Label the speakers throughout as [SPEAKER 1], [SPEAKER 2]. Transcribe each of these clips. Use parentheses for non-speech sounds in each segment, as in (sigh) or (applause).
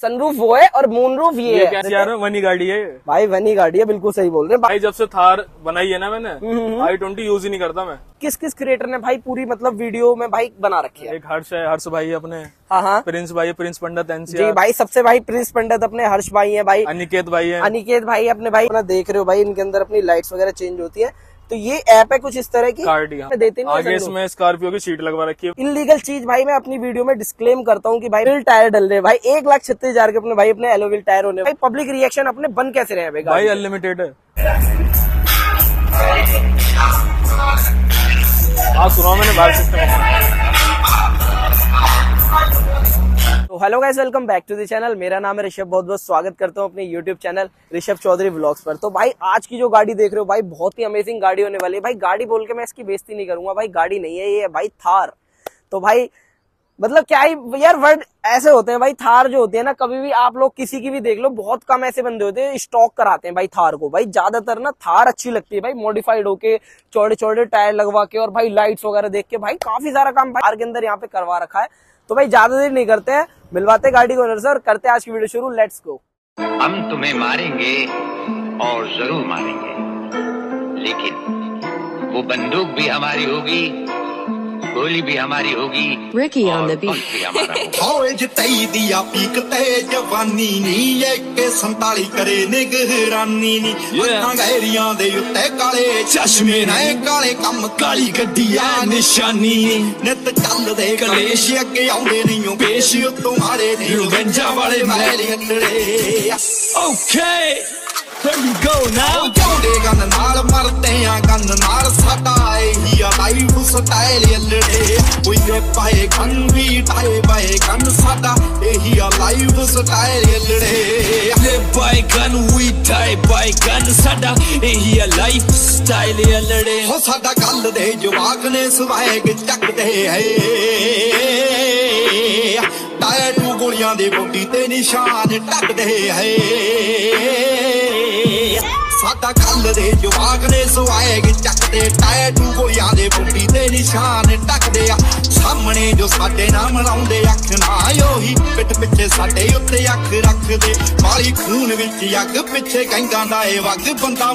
[SPEAKER 1] Sunroof वो है और मून रूफ ये
[SPEAKER 2] ये
[SPEAKER 1] है।
[SPEAKER 2] यार वनी गाड़ी है
[SPEAKER 1] भाई वनी गाड़ी है बिल्कुल सही बोल रहे हैं।
[SPEAKER 2] भाई जब से थार बनाई है ना मैंने आई ट्वेंटी यूज़ ही नहीं करता मैं।
[SPEAKER 1] किस किस क्रिएटर ने भाई पूरी मतलब वीडियो में भाई बना रखी है?
[SPEAKER 2] एक हर्ष है हर्ष भाई अपने।
[SPEAKER 1] हाँ हाँ।
[SPEAKER 2] प्रिंस भाई प्रिंस पंडित
[SPEAKER 1] जी भाई सबसे भाई प्रिंस पंडित अपने हर्ष भाई है भाई।
[SPEAKER 2] अनिकेत भाई है।
[SPEAKER 1] अनिकेत भाई अपने भाई देख रहे हो भाई इनके अंदर अपनी लाइट्स वगैरह चेंज होती है। तो ये ऐप है कुछ इस तरह की। देते नहीं
[SPEAKER 2] आगे इसमें स्कॉर्पियो की सीट लगवा रखी है।
[SPEAKER 1] इनलीगल चीज़ भाई मैं अपनी वीडियो में डिस्क्लेम करता हूँ की भाई व्हील टायर डल रहे भाई एक लाख छत्तीस हज़ार के अपने भाई अपने एलोविल टायर होने भाई पब्लिक रिएक्शन अपने बन कैसे रहे भाई
[SPEAKER 2] भाई अनलिमिटेड है। हाँ सुना मैंने बात सिस्टम
[SPEAKER 1] तो hello guys welcome back to the channel मेरा नाम है ऋषभ, बहुत बहुत स्वागत करता हूँ अपने YouTube channel Rishabh Chaudhary vlogs पर। तो भाई, आज की जो गाड़ी देख रहे हो, भाई, बहुत ही अमेजिंग गाड़ी होने वाली है। भाई, गाड़ी बोल के मैं इसकी बेइज्जती नहीं करूँगा, भाई, गाड़ी नहीं है ये, भाई, थार। तो भाई मतलब क्या ही, यार वर्ड ऐसे होते हैं, भाई, थार जो होती है ना, कभी भी आप लोग किसी की भी देख लो, बहुत कम ऐसे बंदे होते हैं स्टॉक कराते हैं भाई थार को। भाई, ज़्यादातर ना थार अच्छी लगती है भाई मॉडिफाइड होके चौड़े चौड़े टायर लगवा के और भाई लाइट्स वगैरह देख के, भाई, काफ़ी सारा काम भाई, थार के अंदर यहाँ पे करवा रखा है। तो भाई ज़्यादा देर नहीं करते हैं। मिलवाते गाड़ी को से करते आज की वीडियो शुरू। लेट्स गो
[SPEAKER 3] हम तुम्हें मारेंगे और ज़रूर मारेंगे। लेकिन वो बंदूक भी हमारी होगी। गोली भी हमारी होगी
[SPEAKER 4] Ricky on the beat.
[SPEAKER 5] फौज तई दिया पीक ते जवानी नी एके संताली करे निगरानी नी। लत्तां गहरियाँ दे उत्ते काले चश्मे ने काले कम काली गड्डिया निशानी नी। नित चलदे कलेश अगे आउंदे नहीं पेश उतों मारे नी। वाले मैल अंडड़े
[SPEAKER 6] okay here we go now.
[SPEAKER 5] ਜਾਂਦੇ ਗੰਨ ਨਾਲ ਮਰਦੇ ਆ ਗੰਨ ਨਾਲ ਸਾਡਾ ਇਹੀ ਆ ਲਾਈਫ ਸਟਾਈਲ ਅਲੜੇ ਕੋਈ ਪਾਏ ਗੰਨ ਵੀ ਟਾਏ ਪਾਏ ਗੰਨ ਸਾਡਾ ਇਹੀ ਆ ਲਾਈਫ ਸਟਾਈਲ ਅਲੜੇ
[SPEAKER 6] Live by gun, we die by gun. ਸਾਡਾ ਇਹੀ ਆ ਲਾਈਫ ਸਟਾਈਲ ਆ
[SPEAKER 5] ਹੋ ਸਾਡਾ ਗੱਲ ਦੇ ਜਵਾਕ ਨੇ ਸਵੈਗ ਚੱਕਦੇ ਹੈ ਟਾਇਟੂ ਗੋਲੀਆਂ ਦੇ ਬੋਡੀ ਤੇ ਨਿਸ਼ਾਨ ਟੱਕਦੇ ਹੈ ਸਾਡਾ ਗੱਲ ਦੇ ਜਵਾਕ ਨੇ ਸਵੈਗ ਚੱਕਦੇ ਟਾਇਟੂ ਗੋਲੀਆਂ ਦੇ ਬੋਡੀ ਤੇ ਨਿਸ਼ਾਨ ਟੱਕਦੇ ਆ। ਸਾਹਮਣੇ ਜੋ ਸਾਡੇ ਨਾਮ ਲਾਉਂਦੇ, ਅੱਖ ਨਾ ਉਹੀ ਪਿੱਠ ਪਿੱਛੇ ਸਾਡੇ ਉੱਤੇ ਅੱਖ ਰੱਖਦੇ। ਮਾਲੀ ਖੂਨ ਵਿੱਚ ਅੱਗ ਪਿੱਛੇ ਗੈਂਗਾਂ ਦਾ ਇਹ ਵਗ ਬੰਦਾ।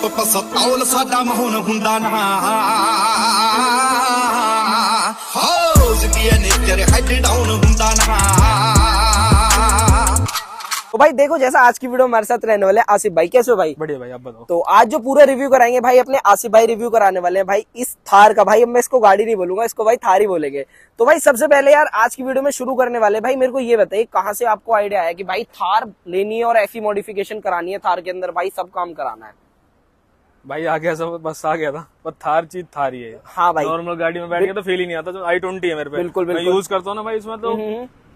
[SPEAKER 5] ਮੂੰਹ ਚੁੱਪ ਪਸਤੌਲ ਸਾਡਾ ਮਹੋਨ ਹੁੰਦਾ ਨਾ ਹਾਉਸ ਕੀ ਨੇਚਰ ਹੈਡ ਡਾਊਨ ਹੁੰਦਾ ਨਾ
[SPEAKER 1] तो भाई देखो जैसा आज की वीडियो हमारे साथ रहने वाले हैं आसिफ भाई कैसे हो भाई
[SPEAKER 2] बढ़िया भाई आप बताओ
[SPEAKER 1] तो आज जो पूरा रिव्यू कराएंगे भाई अपने आसिफ भाई रिव्यू कराने वाले हैं भाई इस थार का भाई अब मैं इसको गाड़ी नहीं बोलूंगा इसको भाई थार ही बोलेंगे तो भाई सबसे पहले यार आज की वीडियो में शुरू करने वाले भाई मेरे को ये बताइए कहाँ से आपको आइडिया आया कि भाई थार लेनी है और ऐसी मॉडिफिकेशन करानी है थार के अंदर भाई सब काम कराना है
[SPEAKER 2] भाई आ गया सब बस आ गया था। पर थार चीज़ थार ही। है
[SPEAKER 1] हाँ भाई।
[SPEAKER 2] नॉर्मल गाड़ी में बैठ के तो फील ही नहीं आता। जो आई ट्वेंटी है मेरे पे।
[SPEAKER 1] बिल्कुल,
[SPEAKER 2] मैं
[SPEAKER 1] बिल्कुल।
[SPEAKER 2] यूज़ करता हूँ ना भाई इसमें तो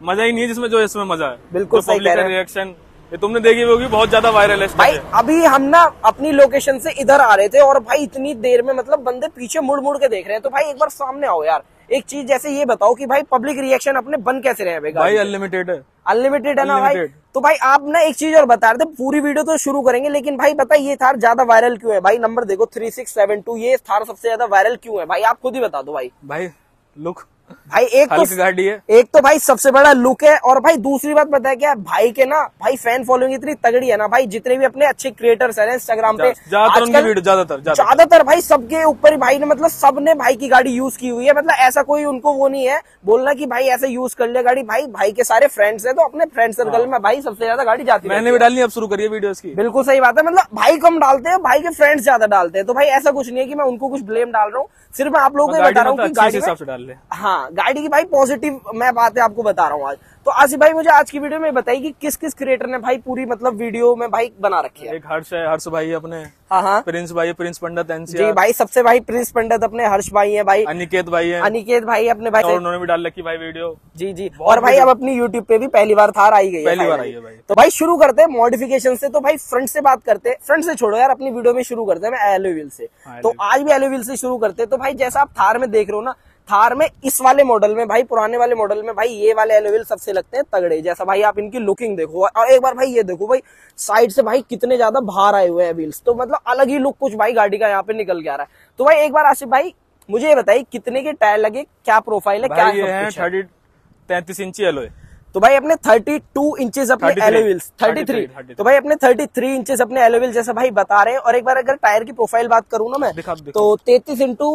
[SPEAKER 2] मज़ा ही नहीं है जिसमें जो इसमें मज़ा है।
[SPEAKER 1] बिल्कुल
[SPEAKER 2] तो
[SPEAKER 1] सही कह रहे
[SPEAKER 2] रिएक्शन ये तुमने देखी होगी बहुत ज़्यादा वायरल है
[SPEAKER 1] भाई अभी हम ना अपनी लोकेशन से इधर आ रहे थे और भाई इतनी देर में मतलब बंदे पीछे मुड़ मुड़ के देख रहे हैं। तो भाई एक बार सामने आओ यार। एक चीज़ जैसे ये बताओ कि भाई पब्लिक रिएक्शन अपने बन कैसे रहे भाई?
[SPEAKER 2] अनलिमिटेड है।
[SPEAKER 1] अनलिमिटेड है ना भाई। तो भाई आप ना एक चीज़ और बता रहे थे, पूरी वीडियो तो शुरू करेंगे, लेकिन भाई बता ये थार ज़्यादा वायरल क्यों है? भाई नंबर देखो थ्री सिक्स सेवन टू ये थार सबसे ज़्यादा वायरल क्यों है? भाई आप खुद ही बता दो भाई।
[SPEAKER 2] भाई लुक
[SPEAKER 1] भाई एक तो
[SPEAKER 2] गाड़ी है।
[SPEAKER 1] एक तो भाई सबसे बड़ा लुक है और भाई दूसरी बात पता है क्या भाई के ना भाई फ़ैन फॉलोइंग इतनी तगड़ी है ना भाई जितने भी अपने अच्छे क्रिएटर्स हैं इंस्टाग्राम पे
[SPEAKER 2] ज़्यादातर ज़्यादातर ज़्यादातर।
[SPEAKER 1] भाई सबके ऊपर ही भाई ने मतलब सबने भाई की गाड़ी यूज़ की हुई है। मतलब ऐसा कोई उनको वो नहीं है बोलना की भाई ऐसे यूज़ कर ले गाड़ी भाई भाई के सारे फ्रेंड्स है तो अपने फ्रेंड सर्कल में भाई सबसे ज़्यादा गाड़ी जाती
[SPEAKER 2] है
[SPEAKER 1] मैंने
[SPEAKER 2] भी
[SPEAKER 1] है।
[SPEAKER 2] डालनी अब शुरू करिए वीडियो की।
[SPEAKER 1] बिल्कुल सही बात है मतलब भाई कम डालते हैं भाई के फ्रेंड्स ज़्यादा डालते हैं तो भाई ऐसा कुछ नहीं है कि मैं उनको कुछ ब्लेम डाल रहा हूँ सिर्फ़ मैं आप लोगों को बता रहा
[SPEAKER 2] मतलब
[SPEAKER 1] हूँ कि
[SPEAKER 2] अच्छी
[SPEAKER 1] गाड़ी
[SPEAKER 2] डाल
[SPEAKER 1] हाँ हाँ गाड़ी की भाई पॉजिटिव मैं बातें आपको बता रहा हूँ आज। तो आसिफ भाई मुझे आज की वीडियो में बताइए कि किस किस क्रिएटर ने भाई पूरी मतलब वीडियो में भाई बना रखी है।
[SPEAKER 2] एक हर्ष है हर्ष भाई अपने।
[SPEAKER 1] हाँ हाँ।
[SPEAKER 2] प्रिंस भाई प्रिंस पंडित
[SPEAKER 1] जी भाई सबसे भाई प्रिंस पंडित अपने हर्ष भाई है भाई।
[SPEAKER 2] अनिकेत भाई है।
[SPEAKER 1] अनिकेत भाई अपने भाई
[SPEAKER 2] और उन्होंने भी डाल रखी भाई वीडियो
[SPEAKER 1] जी जी। और भाई अब अपनी यूट्यूब पे भी पहली बार थार आई गई
[SPEAKER 2] पहली बार आई है भाई।
[SPEAKER 1] तो भाई शुरू करते हैं मॉडिफिकेशन से। तो भाई फ्रंट से बात करते हैं। फ्रंट से छोड़ो यार अपनी वीडियो में शुरू करते हैं एलोविल से।
[SPEAKER 2] हाँ,
[SPEAKER 1] तो आज भी एलोविल से शुरू करते हैं। तो भाई जैसा आप थार में देख रहे हो ना थार में इस वाले मॉडल में भाई पुराने वाले मॉडल में भाई ये वाले एलोवेल सबसे लगते हैं तगड़े। जैसा भाई आप इनकी लुकिंग देखो और एक बार भाई ये देखो भाई साइड से भाई कितने ज़्यादा बाहर आए हुए हैं व्हील्स तो मतलब अलग ही लुक कुछ भाई गाड़ी का यहाँ पे निकल के आ रहा है। तो भाई एक बार आसिफ भाई मुझे ये बताइए कितने के टायर लगे क्या प्रोफ़ाइल है क्या
[SPEAKER 2] ये है
[SPEAKER 1] है?
[SPEAKER 2] थर्टी तैतीस इंची एलोए
[SPEAKER 1] तो भाई अपने 32 इंचेस अपने
[SPEAKER 2] 33,
[SPEAKER 1] एलो व्हील्स 33
[SPEAKER 2] 33,
[SPEAKER 1] तो भाई अपने 33 इंचेस अपने एलो व्हील जैसा भाई बता रहे हैं और एक बार अगर टायर की प्रोफ़ाइल बात करूँ ना मैं
[SPEAKER 2] दिखा- दिखा।
[SPEAKER 1] तो 33 इंटू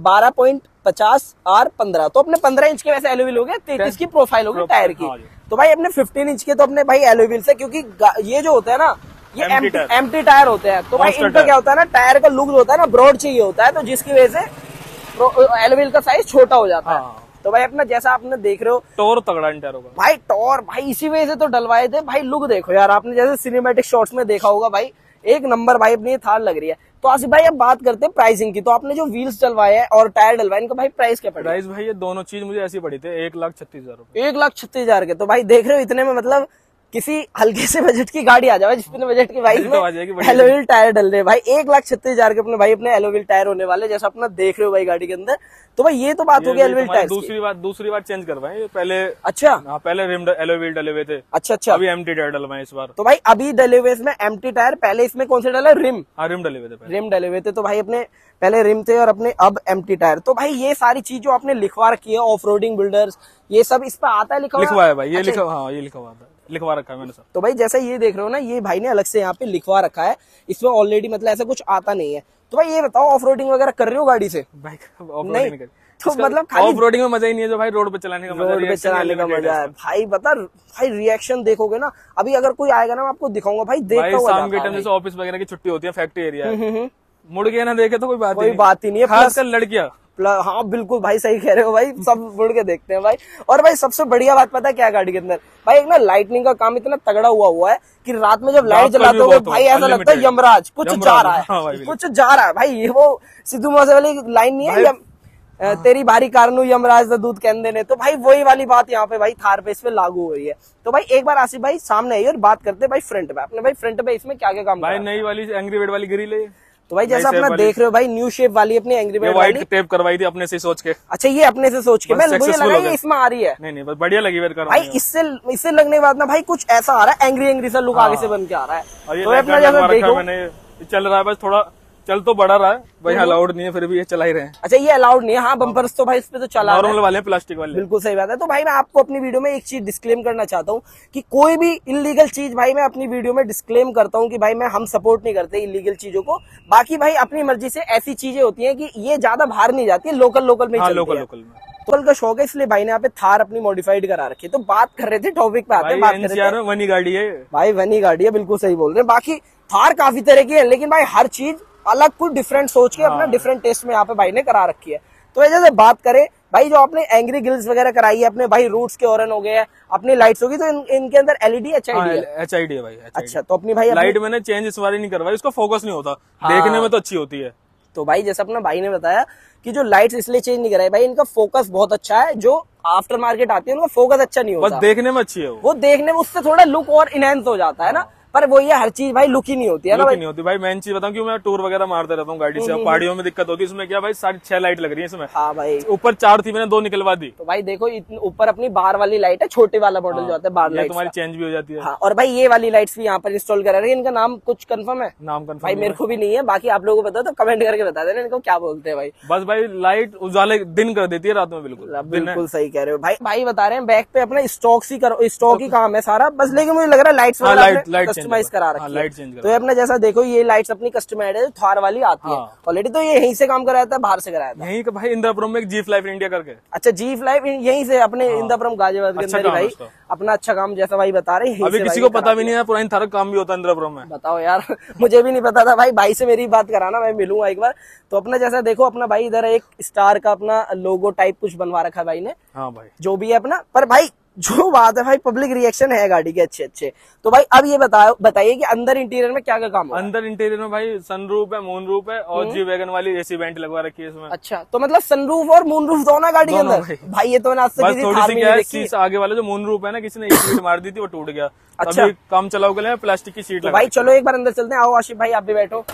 [SPEAKER 1] बारह पॉइंट पचास आर पंद्रह। तो अपने पंद्रह इंच के वैसे एलोविल हो गए तैतीस की प्रोफ़ाइल हो गई टायर की।
[SPEAKER 2] हाँ
[SPEAKER 1] तो भाई अपने 15 इंच के तो अपने भाई एलो व्हील्स है क्योंकि ये जो होता है ना ये
[SPEAKER 2] एम
[SPEAKER 1] एम्प्टी
[SPEAKER 2] टायर।
[SPEAKER 1] होते हैं। तो भाई इनका क्या होता है ना टायर का लुक जो होता है ना ब्रॉड चाहिए होता है तो जिसकी वजह से एलोविल का साइज़ छोटा हो जाता है।
[SPEAKER 2] हाँ।
[SPEAKER 1] तो भाई अपना जैसा आपने देख रहे हो।
[SPEAKER 2] टोर तगड़ा इन टायरों का
[SPEAKER 1] भाई टोर भाई इसी वजह से तो डलवाए थे। भाई लुक देखो यार आपने जैसे सिनेमेटिक शॉर्ट्स में देखा होगा भाई एक नंबर भाई अपनी थाल थार लग रही है। तो आसिफ भाई अब बात करते हैं प्राइसिंग की। तो आपने जो व्हील्स डलवाए हैं और टायर डलवाए इनका भाई प्राइस क्या पड़ा?
[SPEAKER 2] प्राइस भाई ये दोनों चीज़ मुझे ऐसी पड़ी थी एक लाख छत्तीस हज़ार
[SPEAKER 1] एक लाख छत्तीस हज़ार के। तो भाई देख रहे हो इतने में मतलब किसी हल्के से बजट की गाड़ी आ जाए जितने बजट की (laughs)
[SPEAKER 2] आ जाएगी,
[SPEAKER 1] एलोविल टायर डल रहे भाई एक लाख छत्तीस हज़ार के अपने भाई अपने एलोविल टायर होने वाले जैसा अपना देख रहे हो भाई गाड़ी के अंदर। तो भाई ये तो बात हो गई एलोविल टायर
[SPEAKER 2] दूसरी बार दूसरी बार चेंज करवाए। पहले
[SPEAKER 1] अच्छा।
[SPEAKER 2] हाँ पहले रिम एलोविल डले हुए थे।
[SPEAKER 1] अच्छा अच्छा।
[SPEAKER 2] अभी एमटी टायर डलवाए इस बार।
[SPEAKER 1] तो भाई अभी डले हुए इसमें एम्प्टी टायर पहले इसमें कौन से डला? रिम
[SPEAKER 2] हाँ रिम डले हुए थे
[SPEAKER 1] रिम डले हुए थे। तो भाई अपने पहले रिम थे और अपने अब एम्प्टी टायर तो भाई ये सारी चीज़ जो आपने लिखवा रखी है ऑफ़ बिल्डर्स ये सब इस पर आता है लिखा
[SPEAKER 2] लिखवा है भाई ये
[SPEAKER 1] अच्छा,
[SPEAKER 2] लिखा हाँ ये लिखा हुआ था लिखवा रखा है मैंने सब।
[SPEAKER 1] तो भाई जैसा ये देख रहे हो ना ये भाई ने अलग से यहाँ पे लिखवा रखा है। इसमें ऑलरेडी मतलब ऐसा कुछ आता नहीं है। तो भाई ये बताओ ऑफ़ रोडिंग वगैरह कर रहे हो गाड़ी से?
[SPEAKER 2] बाइक
[SPEAKER 1] नहीं, तो मतलब
[SPEAKER 2] ऑफ़ रोडिंग में मज़ा ही नहीं है जो भाई रोड पे चलाने का मज़ा
[SPEAKER 1] रोड पे चलाने का मज़ा है भाई बता भाई रिएक्शन देखोगे ना अभी अगर कोई आएगा ना मैं आपको दिखाऊँगा। भाई देखता
[SPEAKER 2] शाम के टाइम जैसे ऑफ़िस वगैरह की छुट्टी होती है फैक्ट्री एरिया मुड़ के ना देखे तो कोई बात
[SPEAKER 1] कोई बात ही नहीं है,
[SPEAKER 2] खासकर लड़कियाँ।
[SPEAKER 1] हाँ बिल्कुल भाई सही कह रहे हो भाई सब मुड़ के देखते हैं भाई। और भाई सबसे बढ़िया बात पता है क्या गाड़ी के अंदर? भाई एक ना लाइटनिंग का काम इतना तगड़ा हुआ हुआ है कि रात में जब लाइट जलाते हो भाई ऐसा लगता है यमराज कुछ जा रहा
[SPEAKER 2] हाँ।
[SPEAKER 1] है कुछ जा रहा है। भाई ये वो सिद्धू मौसे वाली लाइन नहीं है
[SPEAKER 2] भाई-
[SPEAKER 1] तेरी भारी कारनू यमराज दूध कहते ने। तो भाई वही वाली बात यहाँ पे भाई थार पे इस पे लागू हो रही है। तो भाई एक बार आसिफ भाई सामने आइए और बात करते भाई फ्रंट पे। आपने भाई फ्रंट पे इसमें क्या क्या काम
[SPEAKER 2] भाई नई वाली एंग्री बेड वाली ग्रिल है
[SPEAKER 1] तो भाई जैसा अपना देख रहे हो भाई न्यू शेप वाली अपनी एंग्री बर्ड वाली।
[SPEAKER 2] व्हाइट टेप करवाई थी अपने से सोच के।
[SPEAKER 1] अच्छा ये अपने से सोच के। मैं मुझे लगा
[SPEAKER 2] हो
[SPEAKER 1] ये इसमें आ रही है।
[SPEAKER 2] नहीं नहीं बस बढ़िया लगी वेर
[SPEAKER 1] भाई इससे इससे लगने के बाद ना भाई कुछ ऐसा आ रहा है एंग्री एंग्री सा लुक आगे से बन के आ रहा है। तो अपना जैसा
[SPEAKER 2] है
[SPEAKER 1] देखो
[SPEAKER 2] मैंने चल रहा है बस थोड़ा चल तो बड़ा रहा है भाई अलाउड नहीं है फिर भी ये चला ही रहे हैं।
[SPEAKER 1] अच्छा ये अलाउड नहीं है। हाँ बम्पर्स तो भाई इस पे तो चला है।
[SPEAKER 2] नॉर्मल वाले प्लास्टिक वाले।
[SPEAKER 1] बिल्कुल सही बात है। तो भाई मैं आपको अपनी वीडियो में एक चीज़ डिस्क्लेम करना चाहता हूँ कि कोई भी इलीगल चीज़ भाई मैं अपनी वीडियो में डिस्क्लेम करता हूँ कि भाई मैं हम सपोर्ट नहीं करते इलीगल चीज़ों को। बाकी भाई अपनी मर्ज़ी से ऐसी चीज़ें होती है की ये ज़्यादा बाहर नहीं जाती है लोकल लोकल में ही
[SPEAKER 2] लोकल लोकल में।
[SPEAKER 1] लोकल का शौक है इसलिए भाई ने यहाँ पे थार अपनी मॉडिफाइड करा रखी है। तो बात कर रहे थे टॉपिक पे आते हैं बात कर रहे थे।
[SPEAKER 2] वनी गाड़ी है।
[SPEAKER 1] भाई वनी गाड़ी है बिल्कुल सही बोल रहे हैं। बाकी थार काफ़ी तरह की है लेकिन भाई हर चीज़ अलग कुछ डिफरेंट सोच के अपना डिफरेंट टेस्ट में यहाँ पे भाई ने करा रखी है। तो जैसे बात करें भाई जो आपने एंग्री गिल्स वगैरह कराई है अपने भाई रूट्स के ऑरन हो गए हैं अपनी लाइट्स होगी तो इन, इनके अंदर एलईडी एच
[SPEAKER 2] हाँ
[SPEAKER 1] है।
[SPEAKER 2] एच आई डी है भाई HID
[SPEAKER 1] अच्छा तो अपनी भाई
[SPEAKER 2] लाइट मैंने चेंज इस बार नहीं करवाई उसका फोकस नहीं होता। देखने में तो अच्छी होती है।
[SPEAKER 1] तो भाई जैसे अपना भाई ने बताया कि जो लाइट्स इसलिए चेंज नहीं कराई भाई इनका फोकस बहुत अच्छा है जो आफ्टर मार्केट आती है उनका फोकस अच्छा नहीं होता।
[SPEAKER 2] बस देखने में अच्छी है वो।
[SPEAKER 1] वो देखने में उससे थोड़ा लुक और इनहेंस हो जाता है ना। पर वो ये हर चीज़ भाई लुक ही नहीं होती है ना
[SPEAKER 2] लुक
[SPEAKER 1] भाई?
[SPEAKER 2] नहीं होती। भाई मेन चीज़ बताऊँ मैं टूर वगैरह मारते रहता हूँ गाड़ी से। पहाड़ियों में दिक्कत होती है इसमें क्या भाई सारी छह लाइट लग रही है इसमें।
[SPEAKER 1] हाँ भाई।
[SPEAKER 2] ऊपर चार थी मैंने दो निकलवा दी।
[SPEAKER 1] तो भाई देखो ऊपर अपनी बार वाली लाइट है छोटे वाला मॉडल जो आता है बार लाइट
[SPEAKER 2] तुम्हारी चेंज भी हो जाती है।
[SPEAKER 1] हाँ और भाई ये वाली लाइट्स भी यहाँ पर इंस्टॉल करा रहे हैं इनका नाम कुछ कंफर्म है?
[SPEAKER 2] नाम कंफर्म
[SPEAKER 1] भाई मेरे को भी नहीं है बाकी आप लोगों को बता तो कमेंट करके बता देना इनको क्या बोलते हैं भाई।
[SPEAKER 2] बस भाई लाइट उजाले दिन कर देती है रात में बिल्कुल।
[SPEAKER 1] बिल्कुल सही कह रहे हो। भाई भाई बता रहे हैं बैक पे अपना स्टॉक ही करो स्टॉक ही काम है सारा। बस लेकिन मुझे लग रहा है लाइट्स
[SPEAKER 2] लाइट light
[SPEAKER 1] कस्टमाइज करा रखी
[SPEAKER 2] हाँ,
[SPEAKER 1] है।
[SPEAKER 2] लाइट चेंज
[SPEAKER 1] तो अपना जैसा देखो ये लाइट्स अपनी कस्टमाइज है थार वाली आती है।
[SPEAKER 2] हाँ।
[SPEAKER 1] ऑलरेडी तो ये यहीं से काम कराया था बाहर से कराया था।
[SPEAKER 2] यहीं भाई इंद्रपुरम में जीफ लाइफ इंडिया करके।
[SPEAKER 1] अच्छा जी लाइव यहीं से अपने इंदापुरम गाजियाबाद के
[SPEAKER 2] अच्छा
[SPEAKER 1] अंदर भाई। अपना अच्छा काम जैसा भाई बता रहे हैं
[SPEAKER 2] अभी किसी को पता भी नहीं है पुरानी थारा काम भी होता है इंद्रपुरम में।
[SPEAKER 1] बताओ यार (laughs) मुझे भी नहीं पता था भाई भाई से मेरी बात कराना मैं मिलूँगा एक बार। तो अपना जैसा देखो अपना भाई इधर एक स्टार का अपना लोगो टाइप कुछ बनवा रखा है भाई ने।
[SPEAKER 2] हाँ भाई।
[SPEAKER 1] जो भी है अपना पर भाई जो बात है भाई पब्लिक रिएक्शन है गाड़ी के अच्छे अच्छे। तो भाई अब ये बताओ बताइए कि अंदर इंटीरियर में क्या क्या काम
[SPEAKER 2] अंदर इंटीरियर में भाई सनरूफ है मून रूफ है और जी वैगन वाली एसी वेंट लगवा रखी है इसमें।
[SPEAKER 1] अच्छा तो मतलब सनरूफ और मून रूफ दोनों गाड़ी के अंदर?
[SPEAKER 2] भाई।
[SPEAKER 1] भाई ये तो मैंने आज तक
[SPEAKER 2] थोड़ी सी क्या है आगे वाले जो मून रूफ है ना किसी ने एक शीट मार दी थी वो टूट गया।
[SPEAKER 1] अच्छा।
[SPEAKER 2] काम चलाओ के लिए प्लास्टिक की शीट
[SPEAKER 1] तो भाई चलो एक बार अंदर चलते हैं। आओ आशिफ भाई आप भी बैठो।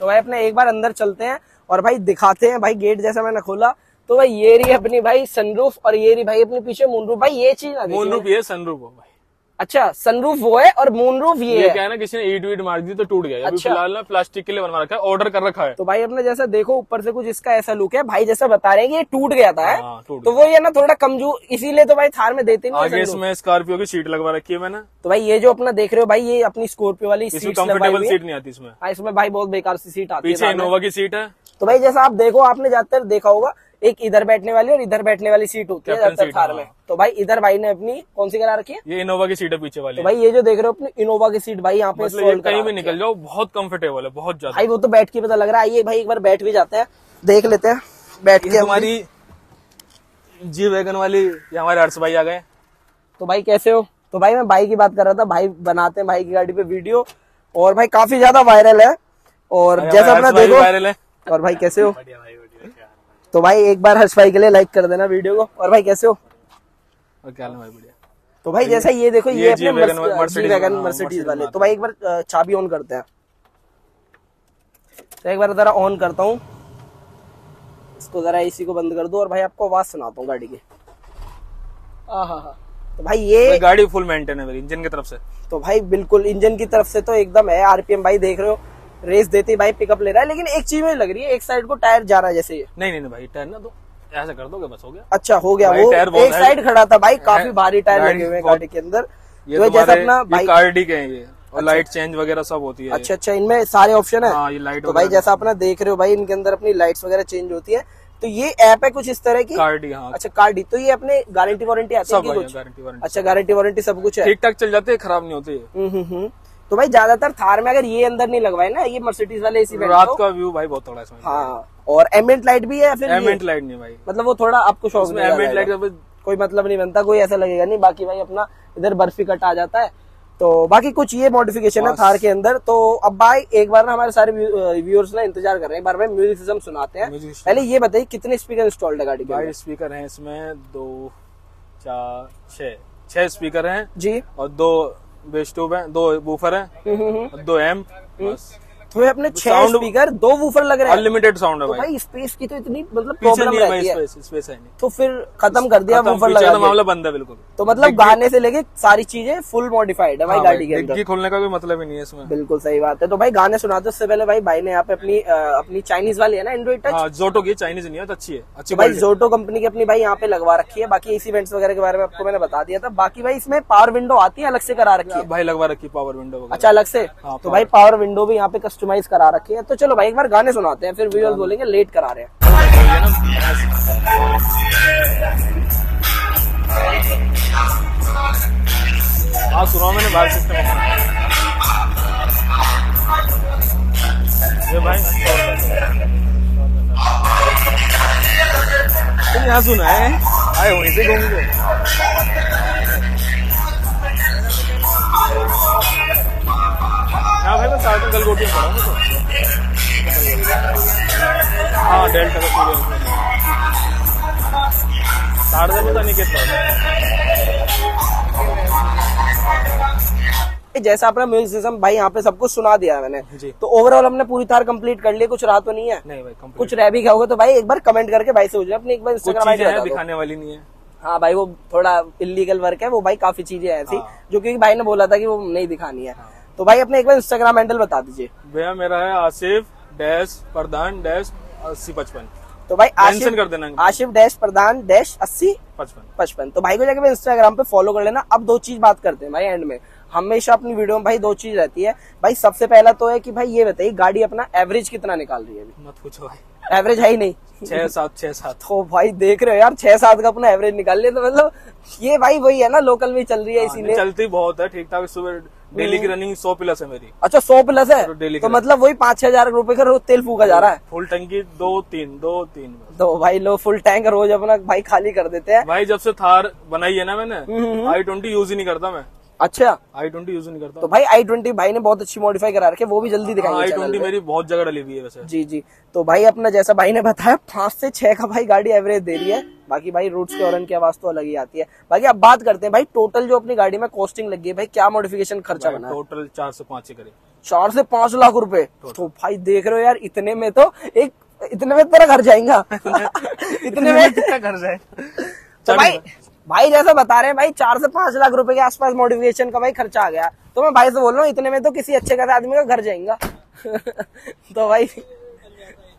[SPEAKER 1] तो भाई अपने एक बार अंदर चलते हैं और भाई दिखाते हैं। भाई गेट जैसा मैंने खोला। तो भाई ये रही अपनी भाई सनरूफ और ये रही भाई अपने पीछे मूनरूफ भाई ये चीज़ ना देखी
[SPEAKER 2] मून रूफ
[SPEAKER 1] मैंने।
[SPEAKER 2] ये सनरूफ हो भाई।
[SPEAKER 1] अच्छा सनरूफ वो है और मूनरूफ ये
[SPEAKER 2] ये
[SPEAKER 1] है।
[SPEAKER 2] क्या है ना किसी ने ईट वीट मार दी तो टूट गया।
[SPEAKER 1] अच्छा।
[SPEAKER 2] फ़िलहाल ना प्लास्टिक के लिए बनवा रखा है ऑर्डर कर रखा है।
[SPEAKER 1] तो भाई अपने जैसा देखो ऊपर से कुछ इसका ऐसा लुक है। भाई जैसा बता रहे हैं कि ये टूट गया था है?
[SPEAKER 2] हाँ, टूट
[SPEAKER 1] तो वो ये ना थोड़ा कमज़ोर इसीलिए तो भाई थार में देते नहीं है
[SPEAKER 2] आगे इसमें स्कॉर्पियो की सीट लगवा रखी है मैंने।
[SPEAKER 1] तो भाई ये जो अपना देख रहे हो भाई ये अपनी स्कॉर्पियो वाली
[SPEAKER 2] इसमें
[SPEAKER 1] सीट
[SPEAKER 2] कंफर्टेबल सीट नहीं आती इसमें।
[SPEAKER 1] हाँ, इसमें भाई बहुत बेकार सी सीट आती है।
[SPEAKER 2] इनोवा की सीट है।
[SPEAKER 1] तो भाई जैसा आप देखो आपने ज़्यादातर देखा होगा एक इधर बैठने वाली और इधर बैठने वाली सीट होती है ज़्यादातर
[SPEAKER 2] सीट,
[SPEAKER 1] थार
[SPEAKER 2] हाँ।
[SPEAKER 1] में तो भाई इधर भाई ने अपनी कौन सी करा रखी है?
[SPEAKER 2] ये इनोवा की सीट है पीछे वाली।
[SPEAKER 1] तो भाई ये जो देख रहे हो अपनी इनोवा की सीट भाई यहाँ पे
[SPEAKER 2] मतलब
[SPEAKER 1] करा
[SPEAKER 2] कहीं भी निकल जाओ बहुत कंफर्टेबल है बहुत ज़्यादा।
[SPEAKER 1] भाई वो तो बैठ के पता लग रहा है। आइए भाई एक बार बैठ भी जाते हैं। देख लेते हैं। बैठ के।
[SPEAKER 2] हमारी जी वैगन वाली हमारे हर्ष भाई आ गए।
[SPEAKER 1] तो भाई कैसे हो? तो भाई मैं भाई की बात कर रहा था। भाई बनाते हैं भाई की गाड़ी पे वीडियो और भाई काफ़ी ज़्यादा वायरल है। और जैसा अपना देखो
[SPEAKER 2] वायरल है।
[SPEAKER 1] और भाई कैसे हो? तो भाई एक बार हर्ष भाई के लिए लाइक कर देना वीडियो को। और भाई कैसे हो?
[SPEAKER 2] और क्या भाई बढ़िया।
[SPEAKER 1] तो भाई जैसा ये देखो ये
[SPEAKER 2] ये
[SPEAKER 1] अपने
[SPEAKER 2] G-Wagon,
[SPEAKER 1] मर्स-
[SPEAKER 2] Mercedes,
[SPEAKER 1] G-Wagon,
[SPEAKER 2] हाँ,
[SPEAKER 1] मर्सिडीज वाले। तो भाई एक बार चाबी ऑन करते हैं। तो एक बार जरा ऑन करता हूँ। इसको जरा एसी को बंद कर दो और भाई आपको आवाज़ सुनाता हूँ गाड़ी की। आहा तो भाई ये
[SPEAKER 2] गाड़ी फुल मेंटेन है इंजन की तरफ़ से।
[SPEAKER 1] तो भाई बिल्कुल इंजन की तरफ़ से तो एकदम है आरपीएम भाई देख रहे हो। रेस देते ही भाई पिकअप ले रहा है लेकिन एक चीज़ में लग रही है एक साइड को टायर जा रहा है जैसे ये।
[SPEAKER 2] नहीं नहीं भाई टायर ना दो ऐसा कर दोगे बस हो गया।
[SPEAKER 1] अच्छा हो गया वो एक साइड खड़ा था भाई काफ़ी भारी टायर लगे हुए हैं गाड़ी के अंदर।
[SPEAKER 2] ये
[SPEAKER 1] तो जैसा अपना
[SPEAKER 2] कार्डी के हैं ये और लाइट चेंज वगैरह सब होती है
[SPEAKER 1] अच्छा अच्छा इनमें सारे ऑप्शन है?
[SPEAKER 2] हाँ ये लाइट
[SPEAKER 1] तो भाई जैसा अपना देख रहे हो भाई इनके अंदर अपनी लाइट्स वगैरह चेंज होती है। तो ये ऐप है कुछ इस तरह की?
[SPEAKER 2] कार्डी हाँ।
[SPEAKER 1] अच्छा कार्ड तो ये अपने गारंटी वारंटी आती है
[SPEAKER 2] है गारंटी वारंटी
[SPEAKER 1] अच्छा गारंटी वारंटी सब कुछ है।
[SPEAKER 2] ठीक ठाक चल जाते हैं खराब नहीं होती
[SPEAKER 1] हम्म, हम्म, हम्म। तो भाई ज़्यादातर थार में अगर ये अंदर नहीं लगवाए ना ये मर्सिडीज वाले इसी
[SPEAKER 2] रात का। व्यू भाई बहुत तगड़ा इसमें।
[SPEAKER 1] हाँ और एमेंट लाइट भी है या फिर
[SPEAKER 2] एमेंट लाइट नहीं भाई।
[SPEAKER 1] मतलब वो थोड़ा आपको शौक नहीं
[SPEAKER 2] एमेंट लाइट
[SPEAKER 1] कोई मतलब नहीं बनता कोई ऐसा लगेगा नहीं बाकी भाई अपना इधर बर्फ़ी कट आ जाता है। तो बाकी कुछ ये मॉडिफिकेशन है थार के अंदर। तो अब भाई एक बार ना हमारे सारे व्यूअर्स ना इंतज़ार कर रहे हैं। एक बार भाई म्यूज़िक सिस्टम सुनाते हैं। पहले ये बताइए कितने स्पीकर इंस्टॉल्ड है गाड़ी के
[SPEAKER 2] भाई स्पीकर हैं इसमें दो चार छह। छह स्पीकर हैं
[SPEAKER 1] जी।
[SPEAKER 2] और दो बेस है दो बूफर हैं
[SPEAKER 1] हम्म, हम्म, हम्म।
[SPEAKER 2] दो एम बस
[SPEAKER 1] तो ये अपने छह स्पीकर दो वूफर लग रहे हैं।
[SPEAKER 2] अनलिमिटेड साउंड है
[SPEAKER 1] तो
[SPEAKER 2] भाई।
[SPEAKER 1] स्पेस की तो इतनी मतलब प्रॉब्लम
[SPEAKER 2] है
[SPEAKER 1] रहती है।
[SPEAKER 2] स्पेस स्पेस है नहीं।
[SPEAKER 1] तो फिर खत्म कर दिया वूफर लगा दिया।
[SPEAKER 2] मामला बंद है बिल्कुल।
[SPEAKER 1] तो मतलब गाने से लेके सारी चीज़ें फुल मॉडिफाइड है भाई
[SPEAKER 2] हाँ
[SPEAKER 1] गाड़ी के अंदर।
[SPEAKER 2] खोलने का कोई मतलब ही नहीं है इसमें।
[SPEAKER 1] बिल्कुल सही बात है। तो भाई गाने सुनाते उससे पहले भाई भाई ने यहाँ पे अपनी अपनी चाइनीज़ वाली है ना एंड्रॉइड टच
[SPEAKER 2] हाँ जोटो की चाइनीज़ नहीं है तो अच्छी है अच्छी
[SPEAKER 1] तो भाई जोटो कंपनी की अपनी भाई यहाँ पे लगवा रखी है। बाकी इसी इवेंट्स वगैरह के बारे में आपको मैंने बता दिया था। बाकी भाई इसमें पावर विंडो आती है अलग से करा रखी है।
[SPEAKER 2] भाई लगवा रखी पावर विंडो
[SPEAKER 1] अच्छा अलग से?
[SPEAKER 2] हाँ,
[SPEAKER 1] तो भाई पावर विंडो भी यहाँ पे कस्टमाइज करा रखी है। तो चलो भाई एक बार गाने सुनाते हैं फिर व्यूअर्स बोलेंगे लेट करा रहे हैं।
[SPEAKER 2] हाँ सुना मैंने बाहर सिस्टम। ये भाई तुम यहाँ सुना है? आए वहीं से घूम हाँ भाई मैं साथ में गलगोटी में पढ़ा तो हाँ डेल्टा का पूरे साढ़े दस पता नहीं कितना
[SPEAKER 1] जैसा अपना म्यूज़िक सिस्टम भाई यहाँ पे सब कुछ सुना दिया मैंने। तो ओवरऑल हमने पूरी थार कंप्लीट कर ली कुछ रहा तो नहीं है।
[SPEAKER 2] नहीं भाई
[SPEAKER 1] कुछ रह भी गया होगा तो भाई एक बार कमेंट करके भाई से पूछना अपनी एक बार इंस्टाग्राम
[SPEAKER 2] हैं दिखाने वाली नहीं है।
[SPEAKER 1] हाँ भाई वो थोड़ा इलीगल वर्क है वो भाई काफ़ी चीज़ें ऐसी
[SPEAKER 2] हाँ।
[SPEAKER 1] जो क्योंकि भाई ने बोला था कि वो नहीं दिखानी है। तो भाई अपने एक बार इंस्टाग्राम हैंडल बता दीजिए।
[SPEAKER 2] भैया मेरा है आसिफ डैश प्रधान डैश अस्सी पचपन।
[SPEAKER 1] तो भाई आशिफ
[SPEAKER 2] कर देना।
[SPEAKER 1] आशिफ डैश प्रधान डैश अस्सी
[SPEAKER 2] पचपन।
[SPEAKER 1] पचपन। तो भाई को जाके इंस्टाग्राम पे फॉलो कर लेना। अब दो चीज़ बात करते हैं भाई एंड में। हमेशा अपनी वीडियो में भाई दो चीज़ रहती है। भाई सबसे पहला तो है कि भाई ये बताइए गाड़ी अपना एवरेज कितना निकाल रही है अभी?
[SPEAKER 2] मत पूछो भाई।
[SPEAKER 1] एवरेज है ही नहीं।
[SPEAKER 2] छह सात छह सात।
[SPEAKER 1] तो भाई देख रहे हो यार छह सात का अपना एवरेज निकाल लिया तो मतलब ये भाई वही है ना लोकल में चल रही है
[SPEAKER 2] हाँ,
[SPEAKER 1] इसीलिए
[SPEAKER 2] चलती बहुत है ठीक ठाक सुबह डेली की रनिंग सौ प्लस है मेरी।
[SPEAKER 1] अच्छा सौ प्लस है?
[SPEAKER 2] तो
[SPEAKER 1] तो मतलब वही पाँच छह हज़ार रूपए का रोज तेल फूका जा रहा है।
[SPEAKER 2] फुल टंकी दो तीन दो तीन बस।
[SPEAKER 1] तो भाई लोग फुल टैंक रोज अपना भाई खाली कर देते हैं।
[SPEAKER 2] भाई जब से थार बनाई है ना
[SPEAKER 1] हम्म,
[SPEAKER 2] मैंने आई ट्वेंटी यूज़ ही नहीं करता मैं।
[SPEAKER 1] अच्छा।
[SPEAKER 2] आई ट्वेंटी यूज़ नहीं करता।
[SPEAKER 1] तो भाई आई ट्वेंटी भाई ने बहुत अच्छी मॉडिफाई करा रखे वो भी जल्दी दिखाएँगे
[SPEAKER 2] आई ट्वेंटी मेरी बहुत जगह डली हुई है वैसे।
[SPEAKER 1] जी जी। तो भाई अपना जैसा भाई ने बताया पाँच से छह का भाई गाड़ी एवरेज दे रही है। बाकी भाई रूट्स के हॉर्न की आवाज़ तो अलग ही आती है। बाकी अब बात करते हैं भाई टोटल जो अपनी गाड़ी में कॉस्टिंग लगी है भाई क्या मॉडिफिकेशन खर्चा बना
[SPEAKER 2] टोटल चार से पाँच ही करे।
[SPEAKER 1] चार से पाँच लाख रुपए। तो भाई देख रहे हो यार इतने में तो एक इतने में तेरा घर जाएगा। (laughs) इतने में
[SPEAKER 2] कर जाए।
[SPEAKER 1] तो भाई भाई जैसा बता रहे हैं, भाई चार से पाँच लाख रुपए के आसपास मोटिवेशन का भाई खर्चा आ गया। तो मैं भाई से बोल रहा हूँ, इतने में तो किसी अच्छे खासे आदमी का घर जाएगा। (laughs) तो भाई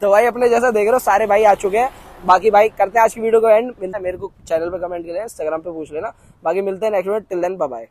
[SPEAKER 1] तो भाई अपने जैसा देख रहे हो, सारे भाई आ चुके हैं। बाकी भाई करते हैं आज की वीडियो को एंड मिलता है मेरे को चैनल पे कमेंट करें इंस्टाग्राम पे पूछ लेना। बाकी मिलते हैं नेक्स्ट टिल देन बाय